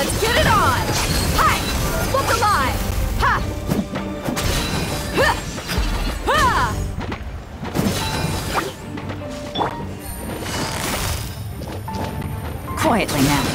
Let's get it on! Hi! Look alive! Ha! Ha! Ha! Quietly now.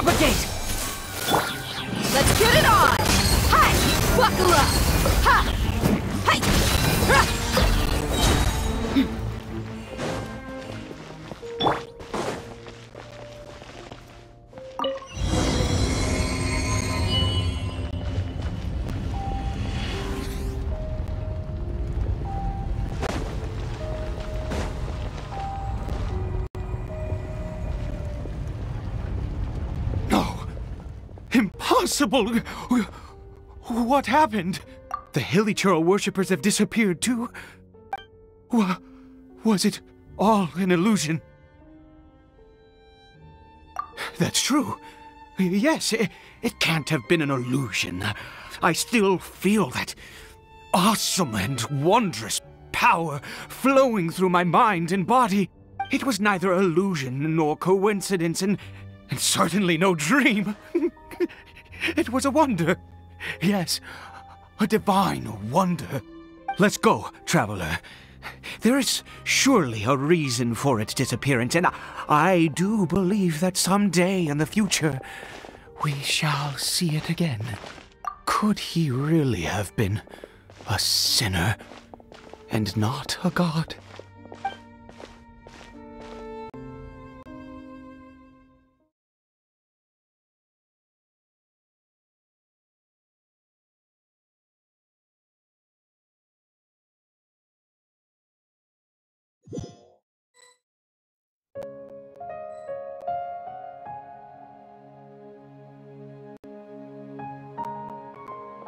Propagate! What happened? The Hilichurl worshippers have disappeared too? Wa- was it all an illusion? That's true. Yes, it, it can't have been an illusion. I still feel that awesome and wondrous power flowing through my mind and body. It was neither illusion nor coincidence, and, and certainly no dream. it was a wonder. Yes, a divine wonder. Let's go, traveler. There is surely a reason for its disappearance, and I, do believe that someday in the future we shall see it again. Could he really have been a sinner and not a god?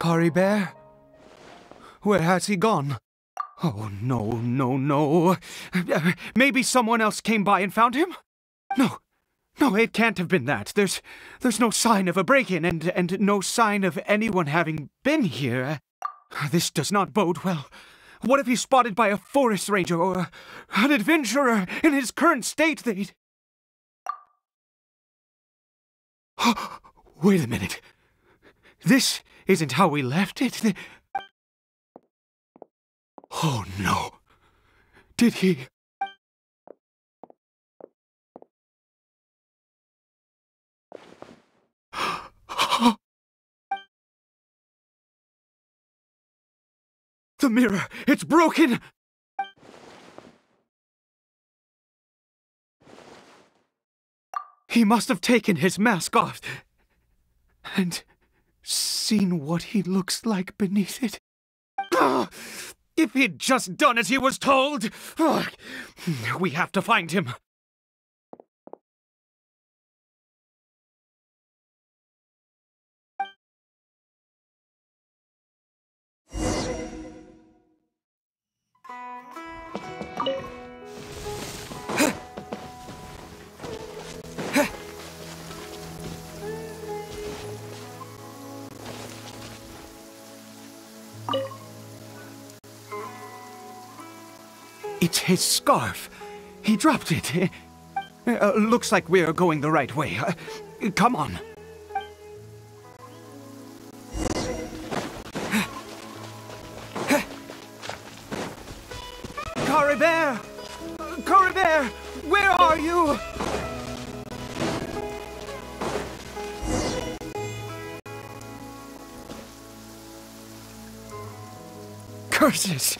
Caribert? Where has he gone? Oh, no, no, no. Maybe someone else came by and found him? No, no, it can't have been that. There's, there's no sign of a break-in and, and no sign of anyone having been here. This does not bode well. What if he's spotted by a forest ranger or an adventurer in his current state? They'd... Wait a minute. This isn't how we left it. Oh no. Did he? The mirror! It's broken! He must have taken his mask off and seen what he looks like beneath it. Ah! If he'd just done as he was told! Ugh. We have to find him. It's his scarf. He dropped it. Uh, looks like we're going the right way. Uh, come on. Caribert! Caribert! Where are you? Curses!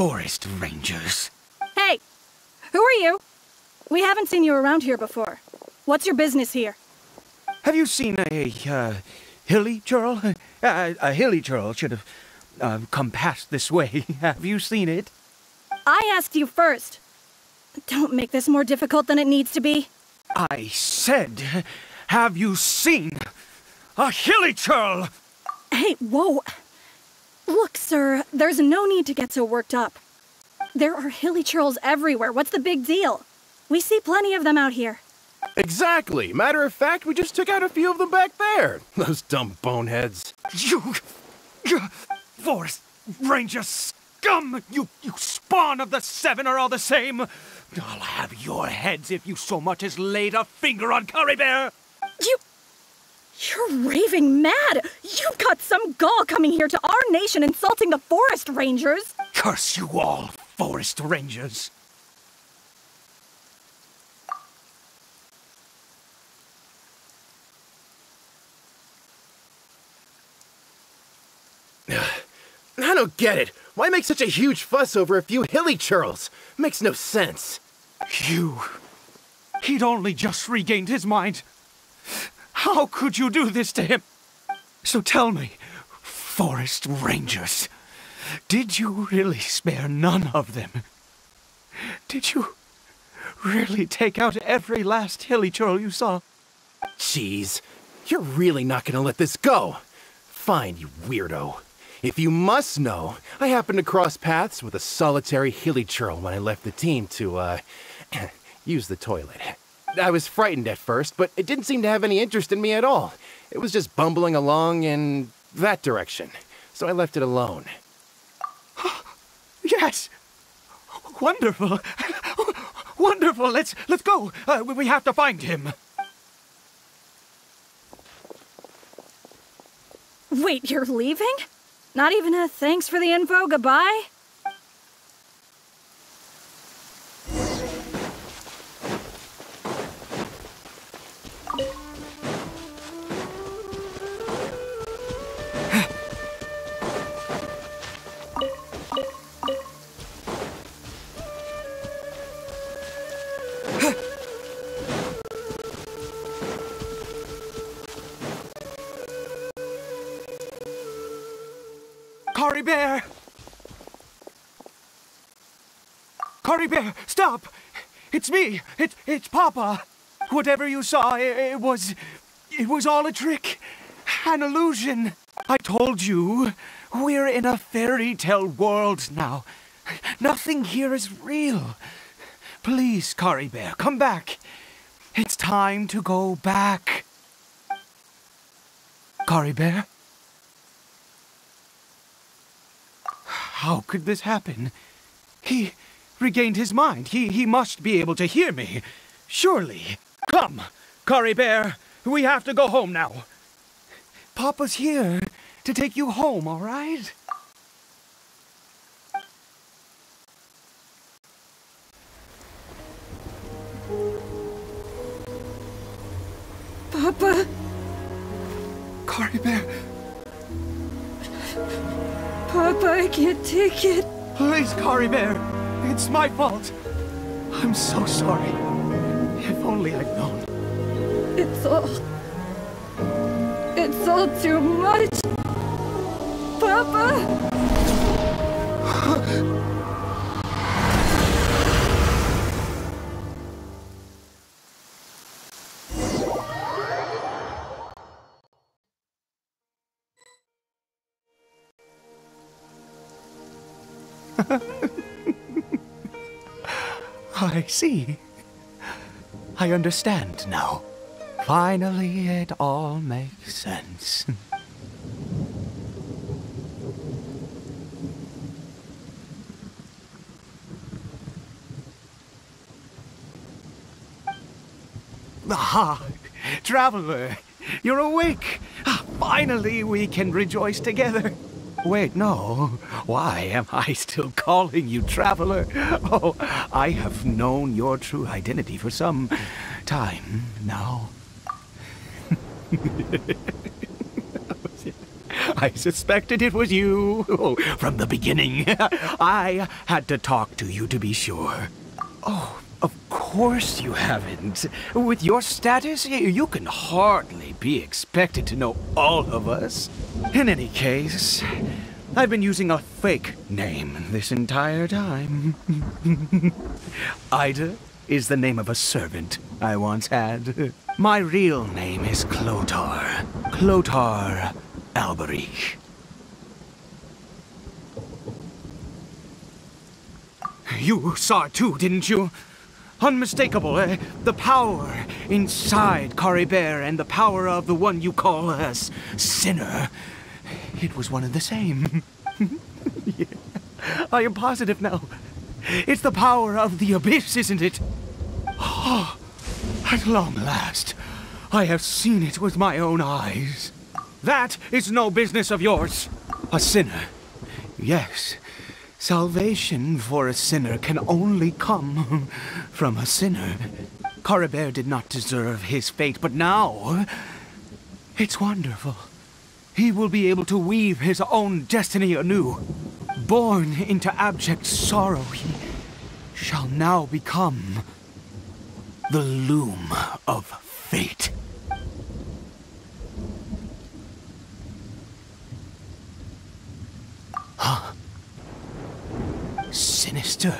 Forest Rangers. Hey! Who are you? We haven't seen you around here before. What's your business here? Have you seen a, uh, hilichurl? Uh, a hilichurl should have uh, come past this way. have you seen it? I asked you first. Don't make this more difficult than it needs to be. I said, have you seen a hilichurl? Hey, whoa! Look, sir, there's no need to get so worked up. There are hilichurls everywhere. What's the big deal? We see plenty of them out here. Exactly. Matter of fact, we just took out a few of them back there. Those dumb boneheads. You, you Forest Ranger scum! You, you spawn of the Seven are all the same. I'll have your heads if you so much as laid a finger on Caribert. You. You're raving mad! You've got some gall coming here to our nation insulting the forest rangers! Curse you all, Forest Rangers. I don't get it. Why make such a huge fuss over a few hilichurls? Makes no sense. You. He'd only just regained his mind. How could you do this to him? So tell me, Forest Rangers, did you really spare none of them? Did you really take out every last hilichurl you saw? Jeez, you're really not gonna let this go. Fine, you weirdo. If you must know, I happened to cross paths with a solitary hilichurl when I left the team to, uh, use the toilet. I was frightened at first, but it didn't seem to have any interest in me at all. It was just bumbling along in that direction, so I left it alone. Yes. Wonderful. Wonderful. Let's let's go. Uh, we- we have to find him. Wait, you're leaving? Not even a thanks for the info, goodbye? Caribert! Caribert, stop! It's me. It, it's Papa. Whatever you saw, it, it was, it was all a trick, an illusion. I told you, we're in a fairy tale world now. Nothing here is real. Please, Caribert, come back. It's time to go back. Caribert? How could this happen? He regained his mind. He, he must be able to hear me. Surely. Come, Caribert. We have to go home now. Papa's here to take you home, all right? Papa, I can't take it. please, Caribert. It's my fault. I'm so sorry. If only I'd known. It's all. It's all too much. Papa! I see. I understand now. Finally, it all makes sense. Ah, traveler, you're awake. Ah, Finally, we can rejoice together. Wait, no. Why am I still calling you traveler? Oh, I have known your true identity for some time now. I suspected it was you oh, from the beginning. I had to talk to you to be sure. Oh, of course you haven't. With your status, you can hardly be expected to know all of us. In any case, I've been using a fake name this entire time. Ida is the name of a servant I once had. My real name is Clothar. Clothar Alberich. You saw it too, didn't you? Unmistakable, eh? The power inside Caribert and the power of the one you call a sinner. It was one and the same. Yeah. I am positive now. It's the power of the abyss, isn't it? Oh, at long last, I have seen it with my own eyes. That is no business of yours. A sinner. Yes, salvation for a sinner can only come from a sinner. Caribert did not deserve his fate, but now it's wonderful. He will be able to weave his own destiny anew. Born into abject sorrow, he shall now become the loom of fate. Huh? Sinister.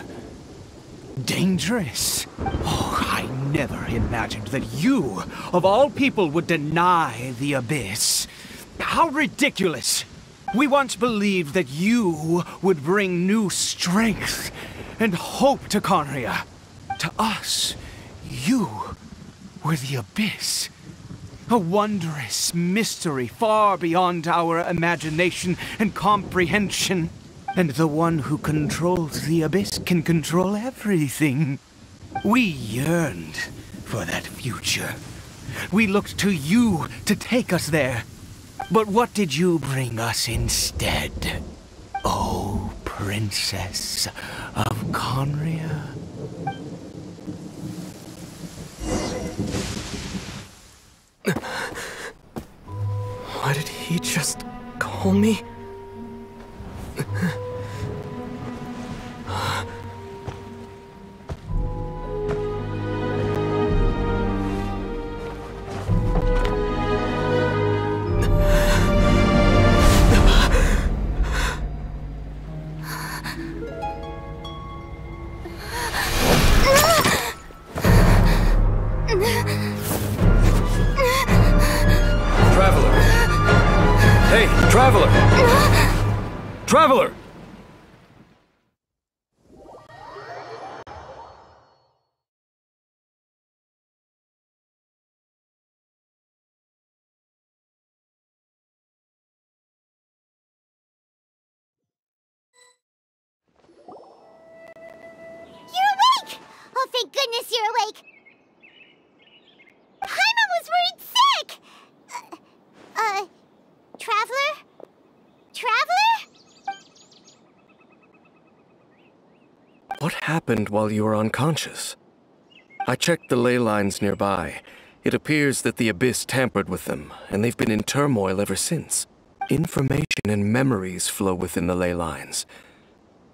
Dangerous. Oh, I never imagined that you, of all people, would deny the abyss. How ridiculous! We once believed that you would bring new strength and hope to Khaenri'ah. To us, you were the abyss. A wondrous mystery far beyond our imagination and comprehension. And the one who controls the abyss can control everything. We yearned for that future. We looked to you to take us there. But what did you bring us instead? Oh, Princess of Khaenri'ah. What did he just call me? Goodness you're awake! Paimon was worried sick! Uh, uh, Traveler? Traveler? What happened while you were unconscious? I checked the ley lines nearby. It appears that the Abyss tampered with them, and they've been in turmoil ever since. Information and memories flow within the ley lines.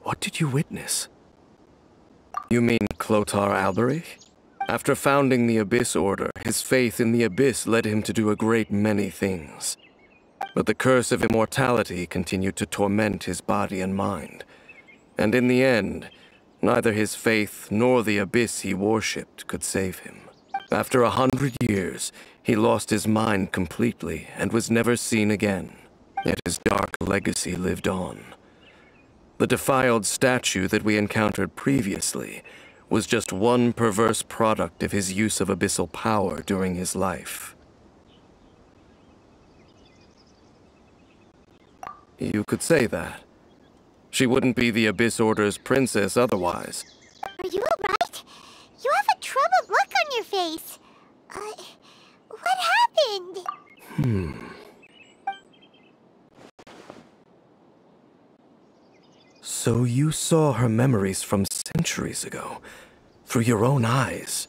What did you witness? You mean Clothar Alberich? After founding the Abyss Order, his faith in the Abyss led him to do a great many things. But the curse of immortality continued to torment his body and mind. And in the end, neither his faith nor the abyss he worshipped could save him. After a hundred years, he lost his mind completely and was never seen again. Yet his dark legacy lived on. The defiled statue that we encountered previously was just one perverse product of his use of abyssal power during his life. You could say that. She wouldn't be the Abyss Order's princess otherwise. Are you alright? You have a troubled look on your face. Uh, what happened? Hmm. So you saw her memories from centuries ago, through your own eyes.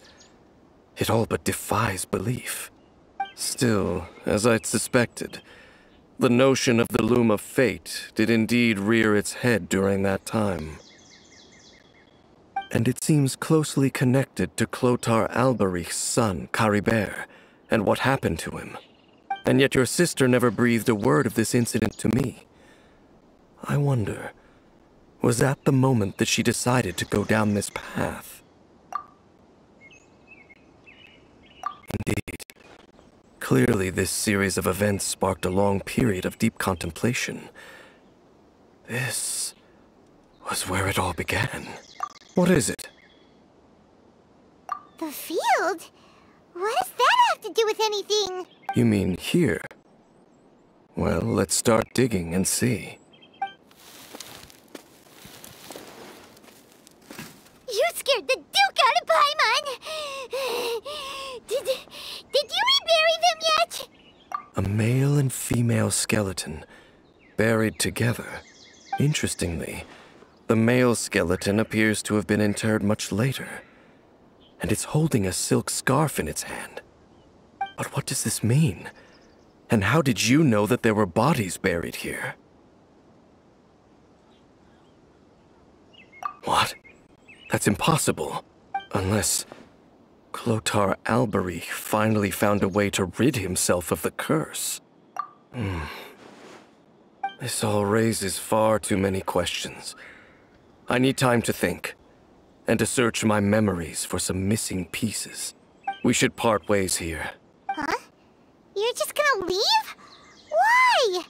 It all but defies belief. Still, as I'd suspected, the notion of the loom of fate did indeed rear its head during that time. And it seems closely connected to Clothar Alberich's son, Caribert, and what happened to him. And yet your sister never breathed a word of this incident to me. I wonder, was at the moment that she decided to go down this path? Indeed. Clearly, this series of events sparked a long period of deep contemplation. This was where it all began. What is it? The field? What does that have to do with anything? You mean here? Well, let's start digging and see. You scared the Duke out of Paimon! Did, did you rebury them yet? A male and female skeleton, buried together. Interestingly, the male skeleton appears to have been interred much later, and it's holding a silk scarf in its hand. But what does this mean? And how did you know that there were bodies buried here? What? That's impossible. Unless Clothar Alberich finally found a way to rid himself of the curse. Hmm. This all raises far too many questions. I need time to think, and to search my memories for some missing pieces. We should part ways here. Huh? You're just gonna leave? Why?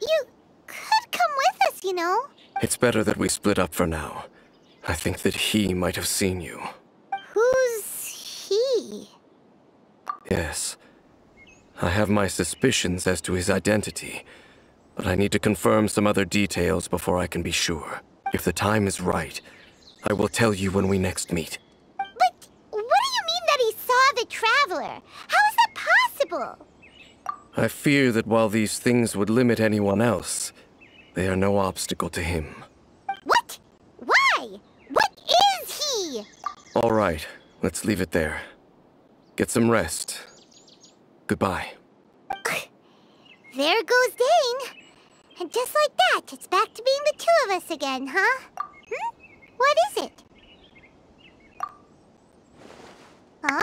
You could come with us, you know. It's better that we split up for now. I think that he might have seen you. Who's he? Yes. I have my suspicions as to his identity, but I need to confirm some other details before I can be sure. If the time is right, I will tell you when we next meet. But what do you mean that he saw the Traveler? How is that possible? I fear that while these things would limit anyone else, they are no obstacle to him guy? What is he? All right, let's leave it there. Get some rest. Goodbye. There goes Dain. And just like that, it's back to being the two of us again, huh? Hmm? What is it? Huh?